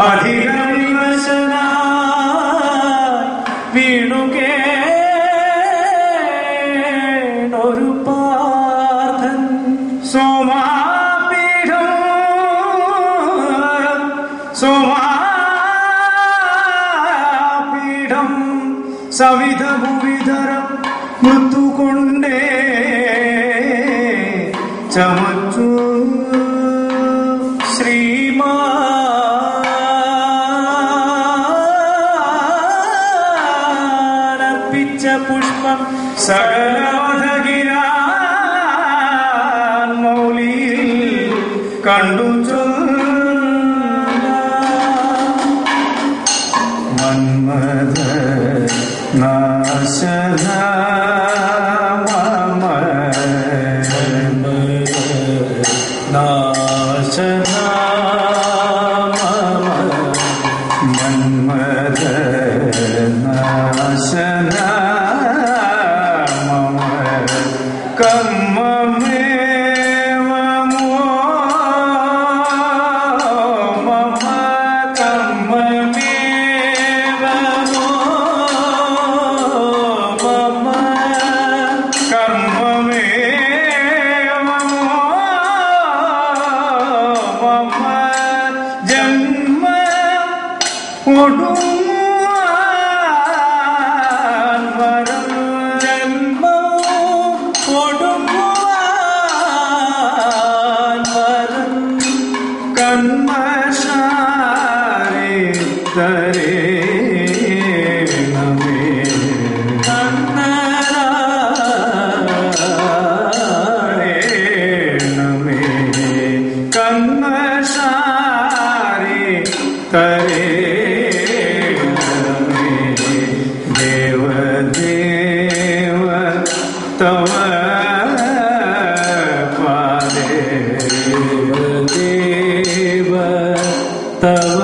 അധികം വീണുകേ ഒരു പാർത്ഥൻ സോമാപീഠം സോമാപീഠം സവിധ ഭൂവിധരം മൃത്യുകൊണ്ടേ ചമ പുഷ്പിച്ച പുഷ്പം സകലമതകിരാൗലി കണ്ടു ചൊന്മദ നാശ my Tava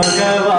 ഭഗവാ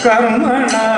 Shramana